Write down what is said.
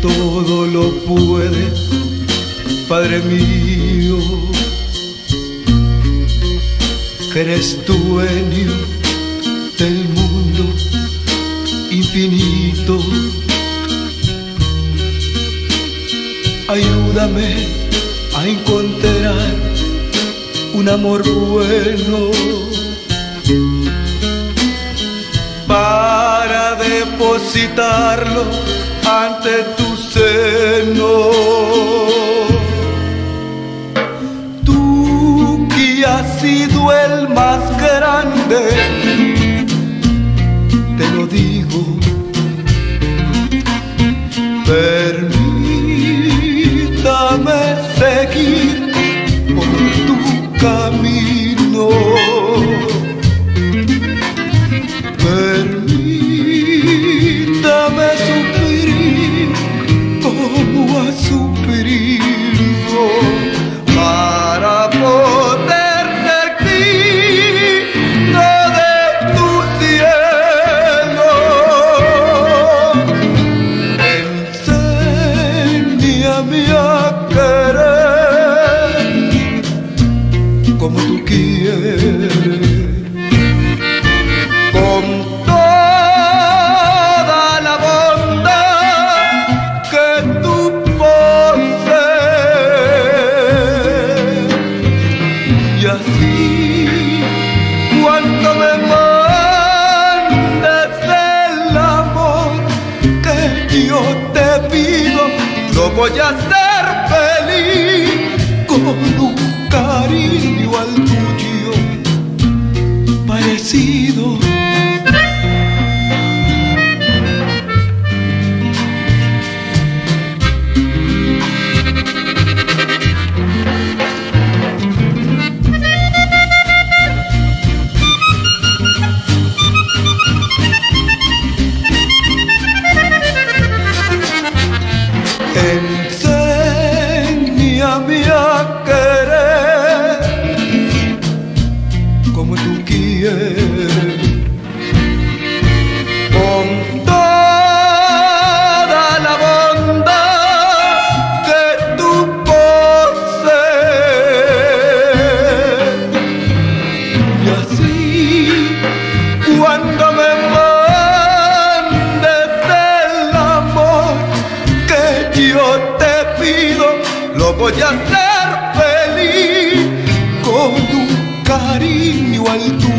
todo lo puede, Padre mío, que eres dueño del mundo infinito. Ayúdame a encontrar un amor bueno depositarlo ante tu seno. Tú que has sido el más grande, Enséñame a querer como tú quieres. Con toda la bondad que tú posees. Y así, voy a hacer feliz con un cariño al tuyo parecido. Voy a hacer feliz con un cariño al tuyo.